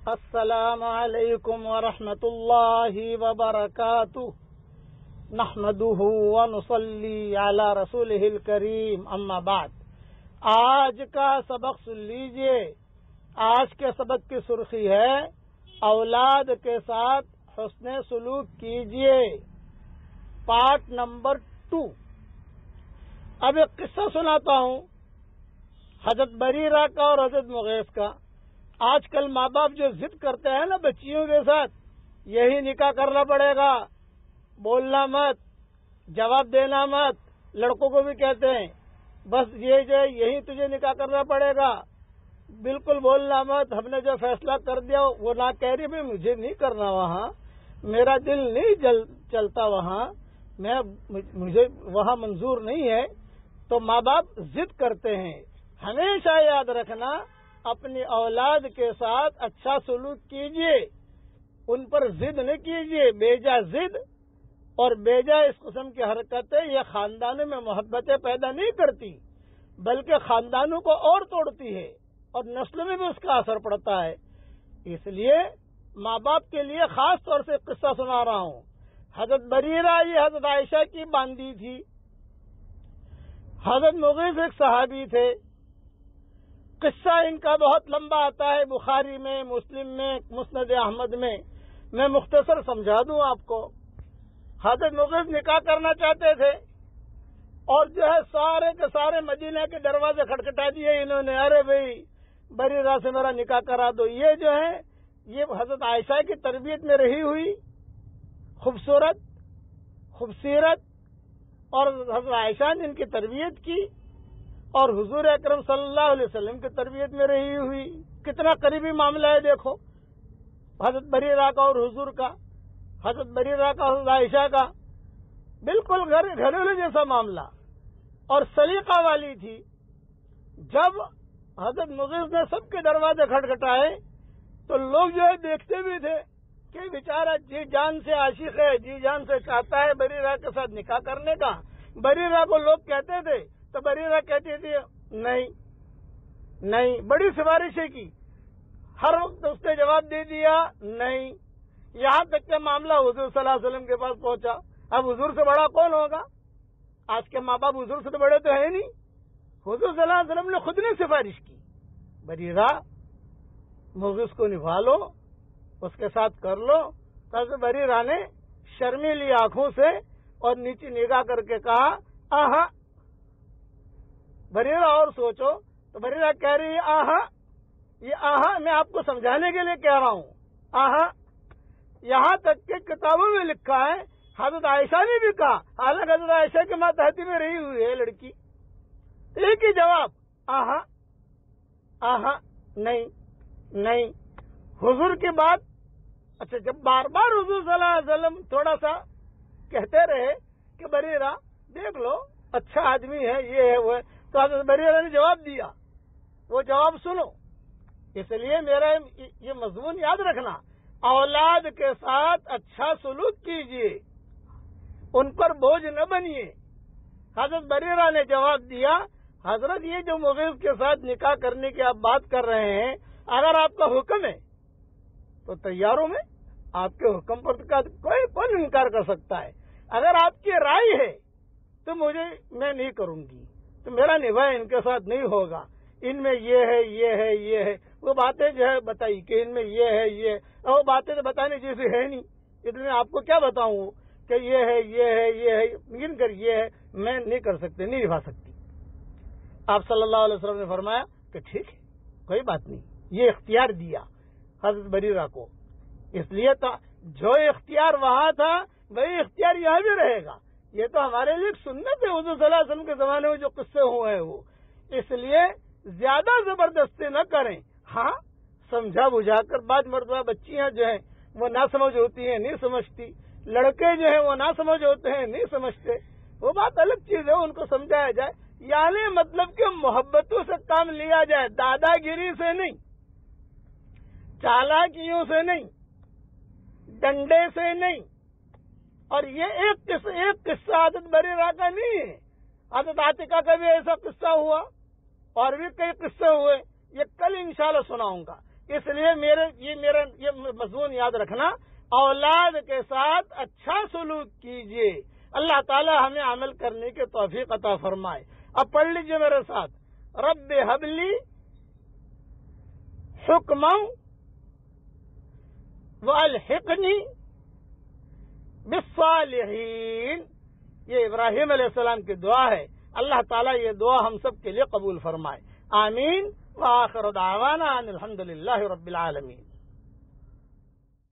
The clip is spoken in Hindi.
असलकम वरहमतुल्लाहि वबरकातुह नहमदुहु व नुसल्ली अला रसूलिहिल करीम अम्मा बाद आज का सबक सुन लीजिए। आज के सबक की सुर्खी है, औलाद के साथ हसन सलूक कीजिए। Part number two. अब एक किस्सा सुनाता हूँ, हज़रत बरीरा का और हज़रत मुगैस का। आजकल माँ बाप जो जिद करते हैं ना बच्चियों के साथ यही निकाह करना पड़ेगा। बोलना मत जवाब देना मत लड़कों को भी कहते हैं बस ये जो यही तुझे निकाह करना पड़ेगा। बिल्कुल बोलना मत हमने जो फैसला कर दिया वो ना कह रही भाई मुझे नहीं करना वहाँ। मेरा दिल नहीं जल, चलता वहाँ। मैं मुझे वहाँ मंजूर नहीं है। तो माँ बाप जिद करते हैं। हमेशा याद रखना अपनी औलाद के साथ अच्छा सलूक कीजिए। उन पर जिद न कीजिए, बेजा जिद। और बेजा इस किस्म की हरकतें यह खानदानों में मोहब्बतें पैदा नहीं करती, बल्कि खानदानों को और तोड़ती है और नस्ल में भी उसका असर पड़ता है। इसलिए माँ बाप के लिए खास तौर से किस्सा सुना रहा हूँ। हज़रत बरीरा, ये हज़रत आयशा की बांदी थी। हज़रत मुगीज एक सहाबी थे। किस्सा इनका बहुत लंबा आता है बुखारी में, मुस्लिम में मुस्ंद अहमद में। मैं मुख्तसर समझा दूँ आपको। हज़रत मुगीज निकाह करना चाहते थे और जो है सारे के सारे मदीना के दरवाजे खटखटा दिए इन्होंने। अरे भाई बरीरा से मेरा निकाह करा दो। ये जो है, ये हज़रत आयशा की तरबियत में रही हुई। खूबसूरत खूबसूरत और हज़रत आयशा ने इनकी तरबियत की। और हुजूर अकरम सल्लल्लाहु अलैहि वसल्लम की तरबियत में रही हुई। कितना करीबी मामला है, देखो। हज़रत बरीरा का और हुजूर का, हज़रत बरीरा का हज़रत आयशा का, बिल्कुल घर, घरेलू जैसा मामला। और सलीका वाली थी। जब हज़रत मुगीज ने सबके दरवाजे खटखटाए तो लोग जो है देखते भी थे कि बेचारा जी जान से आशिक है, जी जान से चाहता है बरीरा के साथ निकाह करने का। बरीरा को लोग कहते थे तो बरीरा कहती थी, नहीं नहीं। बड़ी सिफारिशें की। हर वक्त उसने जवाब दे दिया, नहीं। यहाँ तक का मामला हुजूर सल्लल्लाहु के पास पहुँचा। अब हजूर से बड़ा कौन होगा? आज के माँ बाप हजूर से तो बड़े तो है नहीं। हजूर सल्लल्लाहु ने खुद ने सिफारिश की। बरीरा मुगिस को निभा लो, उसके साथ कर लो। तब बरीरा ने शर्मीली आँखों से और नीचे निगाह करके कहा, आहा बरीरा और सोचो तो बरीरा कह रही है, आहा, ये आहा, मैं आपको समझाने के लिए कह रहा हूँ। आहा, यहाँ तक के किताबों में लिखा है, हज़रत आयशा ने भी कहा, हालाँकि हज़रत आयशा के मातहती में रही हुई है लड़की। एक ही जवाब, आहा आहा, नहीं नहीं। हुजूर की बात अच्छा जब बार बार हुजूर सल्लम थोड़ा सा कहते रहे कि, बरेरा, देख लो अच्छा आदमी है, ये है, वो है। तो हज़रत बरीरा ने जवाब दिया। वो जवाब सुनो। इसलिए मेरा ये मजमून याद रखना, औलाद के साथ अच्छा सलूक कीजिए, उन पर बोझ न बनिए। हज़रत बरेरा ने जवाब दिया, हज़रत, ये जो मुगीज के साथ निकाह करने की आप बात कर रहे हैं, अगर आपका हुक्म है तो तैयारों में आपके हुक्म पर का कोई कौन इनकार कर सकता है। अगर आपकी राय है तो मुझे, मैं नहीं करूँगी। तो मेरा निभा इनके साथ नहीं होगा। इनमें ये है ये है ये है। वो बातें जो है बताई कि इनमें ये है, ये। और वो बातें तो बताने जैसी है नहीं। इसलिए आपको क्या बताऊँ कि ये है ये है ये है। गिन कर ये है, मैं नहीं कर सकते, नहीं निभा सकती। आप सल्लल्लाहु अलैहि वसल्लम ने फरमाया कि ठीक है, कोई बात नहीं। ये इख्तियार दिया हज़रत बरीरा को। इसलिए था, जो इख्तियार वहाँ था, वही इख्तियार यहाँ भी रहेगा। ये तो हमारे लिए सुन्नत है, हजूर वसल्लम के जमाने में जो किस्से हुए हैं वो। इसलिए ज़्यादा ज़बरदस्ती न करें। हाँ समझा बुझाकर बाद मरतबा बच्चियाँ जो है, वो ना समझ होती हैं, नहीं समझती। लड़के जो है, वो ना समझ होते हैं, नहीं समझते। वो बात अलग चीज़ है, उनको समझाया जाए। यानी मतलब कि मोहब्बतों से काम लिया जाए, दादागिरी से नहीं, चालाकियों से नहीं, डंडे से नहीं और ये एक किस, एक किस्सा आदत बरीरा का नहीं है। आदत आतिका का भी ऐसा किस्सा हुआ और भी कई किस्से हुए। ये कल इंशाल्लाह सुनाऊँगा। इसलिए मेरे ये मेरा ये मजमून याद रखना। औलाद के साथ अच्छा सलूक कीजिए। अल्लाह ताला हमें अमल करने के तौफीक अता फरमाए। अब पढ़ लीजिए मेरे साथ। रब हबली हुक्म वलहिकनी बिस्सालिहीन ये इब्राहिम अलैहिस्सलाम की दुआ है। अल्लाह ताला ये दुआ हम सब के लिए कबूल फरमाए। आमीन। व आखिर दावाना अनिल हम्दुलिल्लाहि रब्बिल आलमीन।